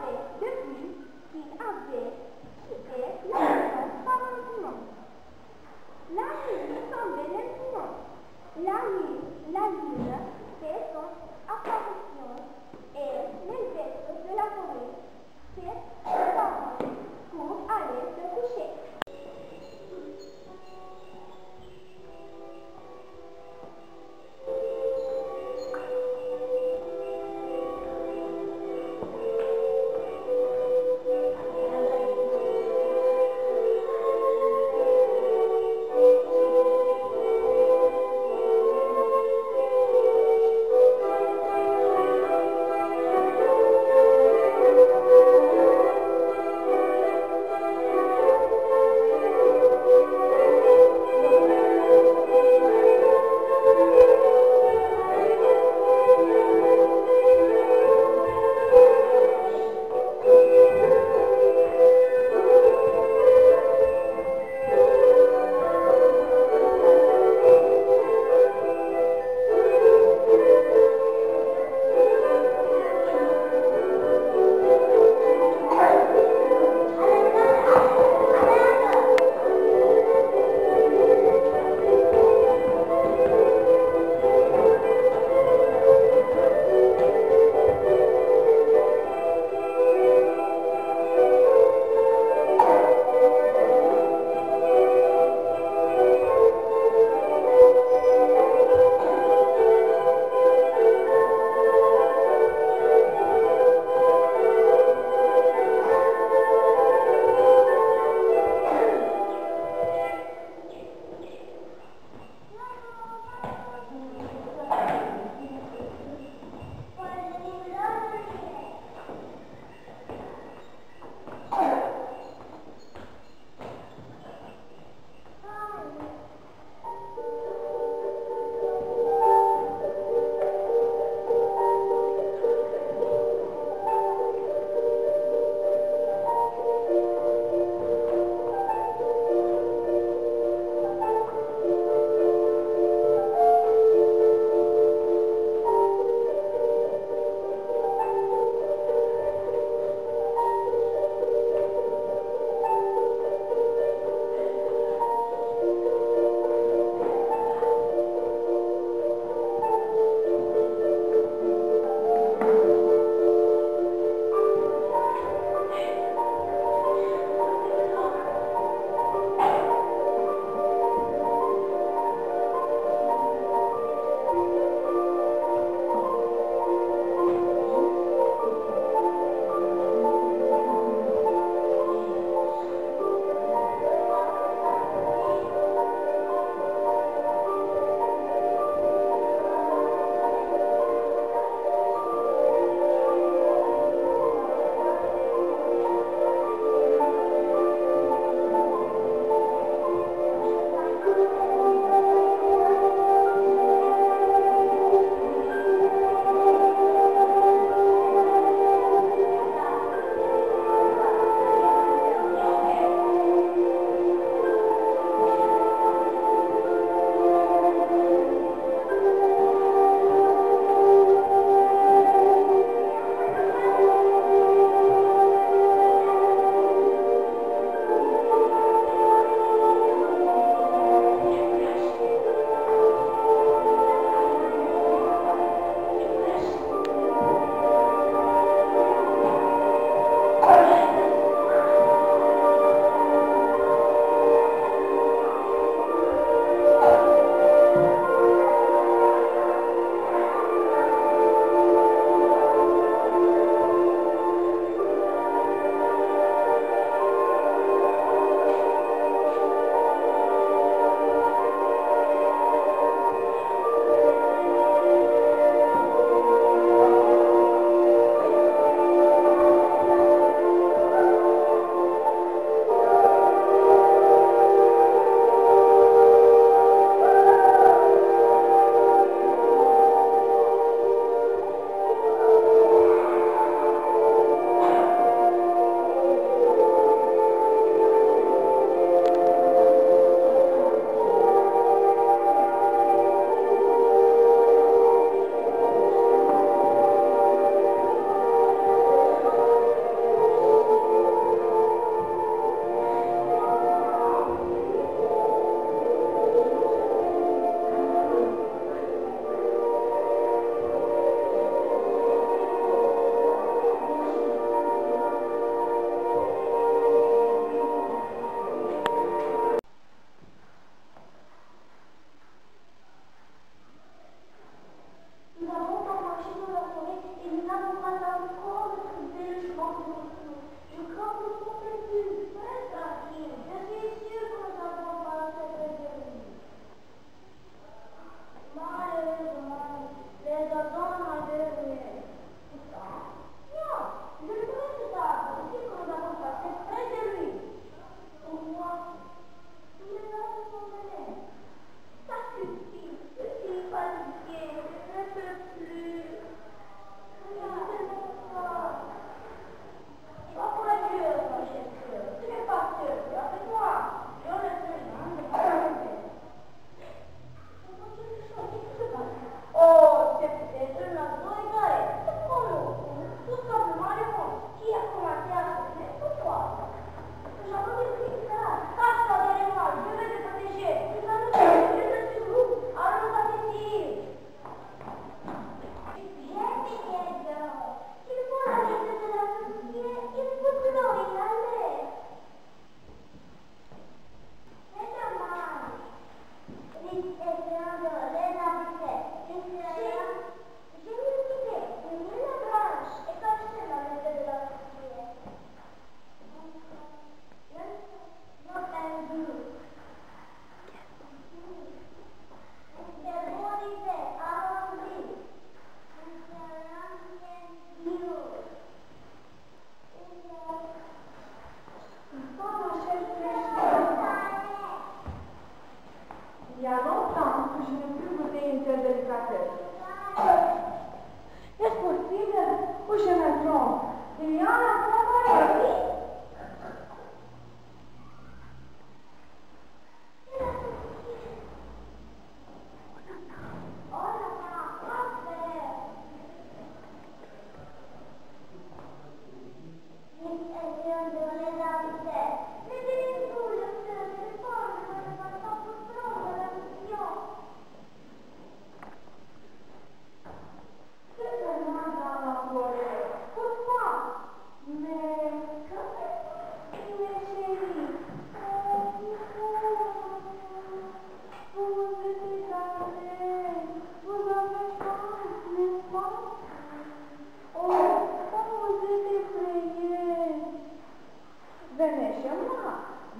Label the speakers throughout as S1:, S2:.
S1: avait depuis qu'il avait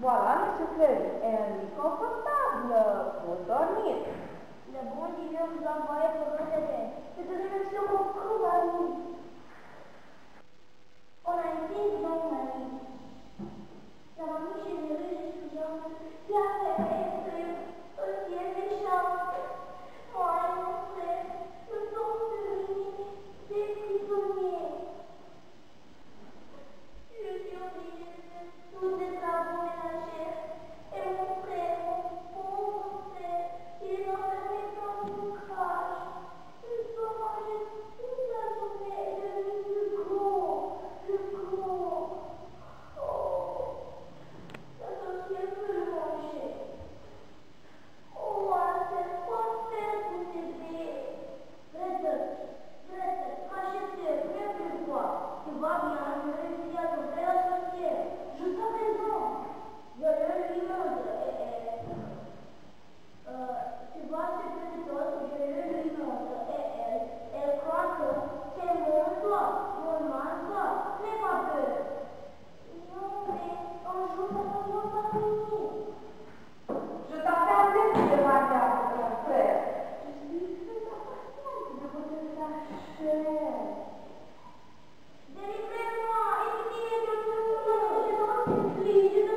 S1: Voilà, le chauffeur est confortable pour dormir.
S2: Le bon Dieu vous envoie pour vous aider. C'est une révolution pour vous, Thank you.